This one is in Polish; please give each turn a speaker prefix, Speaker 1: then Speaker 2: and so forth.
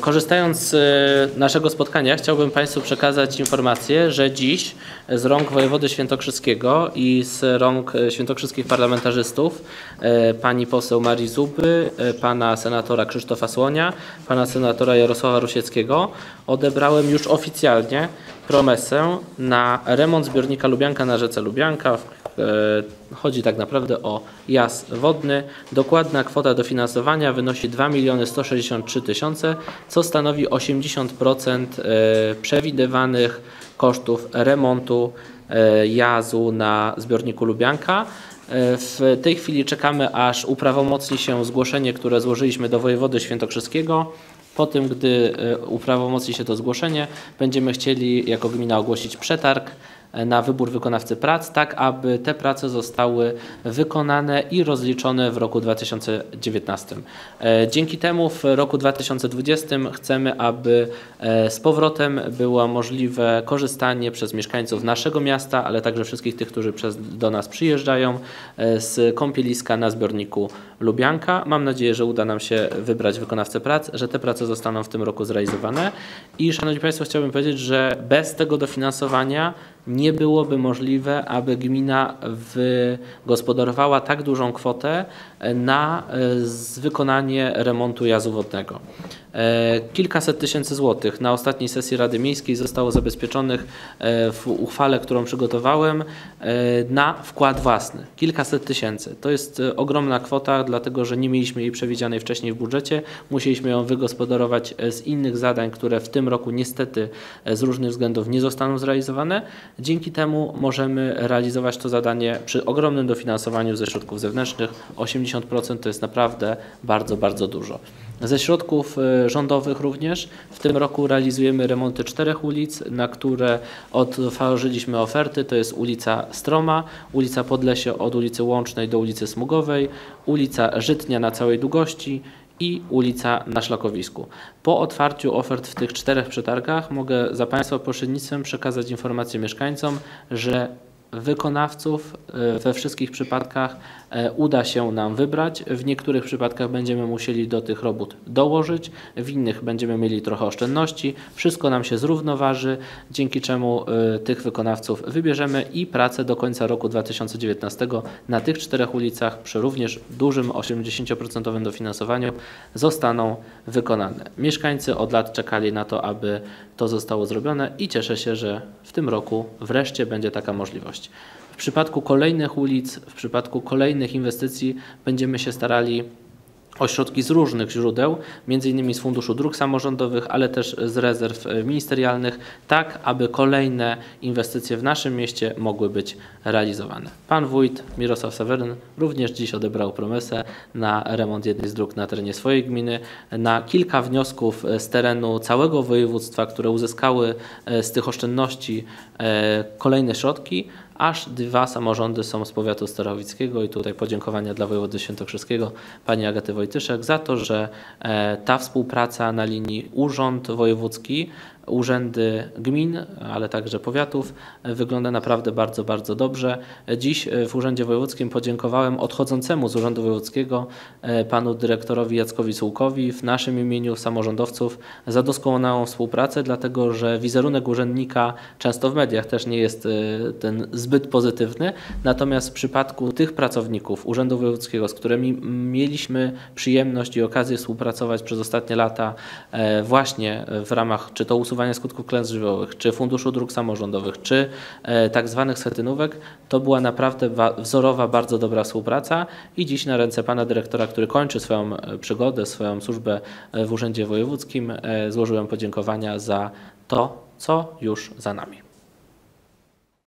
Speaker 1: Korzystając z naszego spotkania, chciałbym Państwu przekazać informację, że dziś z rąk wojewody świętokrzyskiego i z rąk świętokrzyskich parlamentarzystów, pani poseł Marii Zuby, pana senatora Krzysztofa Słonia, pana senatora Jarosława Rusieckiego, odebrałem już oficjalnie promesę na remont zbiornika Lubianka na rzece Lubianka. E, chodzi tak naprawdę o jaz wodny. Dokładna kwota dofinansowania wynosi 2 163 tysiące, co stanowi 80% przewidywanych kosztów remontu jazu na zbiorniku Lubianka. W tej chwili czekamy, aż uprawomocni się zgłoszenie, które złożyliśmy do wojewody świętokrzyskiego. Po tym, gdy uprawomocni się to zgłoszenie, będziemy chcieli jako gmina ogłosić przetarg na wybór wykonawcy prac, tak aby te prace zostały wykonane i rozliczone w roku 2019. Dzięki temu w roku 2020 chcemy, aby z powrotem było możliwe korzystanie przez mieszkańców naszego miasta, ale także wszystkich tych, którzy do nas przyjeżdżają z kąpieliska na zbiorniku Lubianka. Mam nadzieję, że uda nam się wybrać wykonawcę prac, że te prace zostaną w tym roku zrealizowane. I Szanowni Państwo, chciałbym powiedzieć, że bez tego dofinansowania nie byłoby możliwe, aby gmina wygospodarowała tak dużą kwotę na wykonanie remontu jazu wodnego. Kilkaset tysięcy złotych na ostatniej sesji Rady Miejskiej zostało zabezpieczonych w uchwale, którą przygotowałem na wkład własny. Kilkaset tysięcy. To jest ogromna kwota, dlatego że nie mieliśmy jej przewidzianej wcześniej w budżecie. Musieliśmy ją wygospodarować z innych zadań, które w tym roku niestety z różnych względów nie zostaną zrealizowane. Dzięki temu możemy realizować to zadanie przy ogromnym dofinansowaniu ze środków zewnętrznych. 80% to jest naprawdę bardzo, bardzo dużo. Ze środków rządowych również w tym roku realizujemy remonty czterech ulic, na które otworzyliśmy oferty. To jest ulica Stroma, ulica Podlesie od ulicy Łącznej do ulicy Smugowej, ulica Żytnia na całej długości i ulica na Szlakowisku. Po otwarciu ofert w tych czterech przetargach mogę za Państwa pośrednictwem przekazać informację mieszkańcom, że wykonawców we wszystkich przypadkach uda się nam wybrać. W niektórych przypadkach będziemy musieli do tych robót dołożyć, w innych będziemy mieli trochę oszczędności. Wszystko nam się zrównoważy, dzięki czemu tych wykonawców wybierzemy i prace do końca roku 2019 na tych czterech ulicach przy również dużym 80% dofinansowaniu zostaną wykonane. Mieszkańcy od lat czekali na to, aby to zostało zrobione i cieszę się, że w tym roku wreszcie będzie taka możliwość. W przypadku kolejnych ulic, w przypadku kolejnych inwestycji będziemy się starali o środki z różnych źródeł, innymi z Funduszu Dróg Samorządowych, ale też z rezerw ministerialnych, tak aby kolejne inwestycje w naszym mieście mogły być realizowane. Pan wójt Mirosław Seweryn również dziś odebrał promesę na remont jednej z dróg na terenie swojej gminy, na kilka wniosków z terenu całego województwa, które uzyskały z tych oszczędności kolejne środki, aż dwa samorządy są z powiatu starowickiego i tutaj podziękowania dla wojewody świętokrzyskiego pani Agaty Wojtyszek za to, że ta współpraca na linii urząd wojewódzki urzędy gmin, ale także powiatów wygląda naprawdę bardzo, bardzo dobrze. Dziś w Urzędzie Wojewódzkim podziękowałem odchodzącemu z Urzędu Wojewódzkiego panu dyrektorowi Jackowi Sułkowi w naszym imieniu samorządowców za doskonałą współpracę, dlatego że wizerunek urzędnika często w mediach też nie jest ten zbyt pozytywny, natomiast w przypadku tych pracowników Urzędu Wojewódzkiego, z którymi mieliśmy przyjemność i okazję współpracować przez ostatnie lata właśnie w ramach czy to usuwania usuwania skutków klęsk żywiołowych, czy Funduszu Dróg Samorządowych, czy tak zwanych schetynówek, to była naprawdę wzorowa, bardzo dobra współpraca i dziś na ręce pana dyrektora, który kończy swoją przygodę, swoją służbę w Urzędzie Wojewódzkim, złożyłem podziękowania za to, co już za nami.